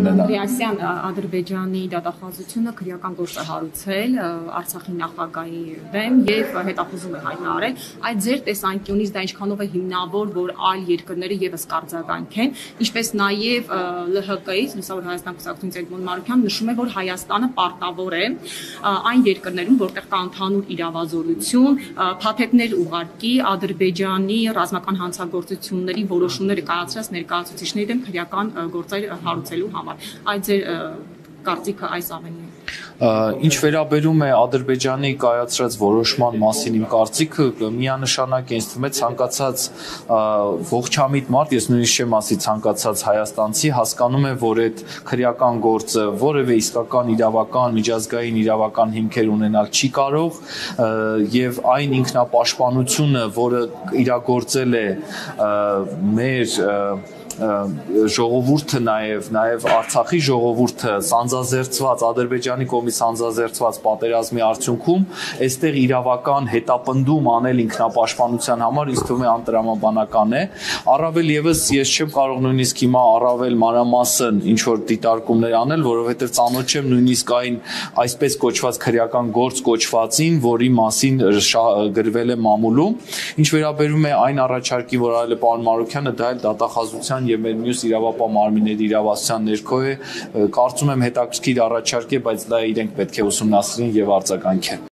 Ռիասյան Ադրբեջանի դատախազությունը քրեական գործ է հարուցել Արցախի նախագահի դեմ եւ հետախուզում է հայտարարել։ Այդ ձեր տեսանկյունից դա ինչքանով է հիմնավոր, որ այլ երկրները եւս կարձագանքեն, ինչպես նաեւ ԼՀԿ-ից Լուսավոր Հայաստան կուսակցությունից Էդմոն Մարուկյան նշում է, որ Հայաստանը պարտավոր է այն երկրներում, որտեղ կա ընդհանուր իրավազորություն, փաթեթներ ուղարկի Ադրբեջանի ռազմական հանցագործությունների որոշումները կայացրած ներկայացուցիչների դեմ քրեական գործեր հարուցելու համար։ Այդ ձեր կարծիքը այս ամենի Ինչ վերաբերում է Ադրբեջանի կայացրած որոշման մասին իմ կարծիքը միանշանակ է, ինձ ցանկացած ողջամիտ մարդ, ես նույնիսկ չեմ ասի ցանկացած հայաստանցի, հասկանում է, որ այդ քրեական գործը որևէ իսկական իրավական, միջազգային իրավական հիմքեր ունենալ չի կարող եւ այն ինքնապաշտպանությունը, որը իրագործել է մեր ժողովուրդը նաև նաև Արցախի ժողովուրդը սանձազերծված Ադրբեջանի կողմից սանձազերծված պատերազմի արդյունքում այստեղ իրավական հետապնդում անել ինքնապաշտպանության համար ինձ թվում է անտրամաբանական է առավել եւս ես չեմ կարող նույնիսկ հիմա առավել մանրամասն ինչ որ դիտարկումներ անել որովհետեւ ծանոթ չեմ նույնիսկ այն այսպես կոչված քրեական գործ կոչվածին որի մասին գրվել է մամուլում ինչ վերաբերում է այն առաջարկին որ արել է պարոն Մարուկյանը դա էլ դատախազության եւ մեր մյուս իրավապահ մարմինների իրավասության ներքո է կարծում եմ հետաքրքիր առաջարկ է բայց դա իրենք պետք է ուսումնասիրեն եւ արձագանքեն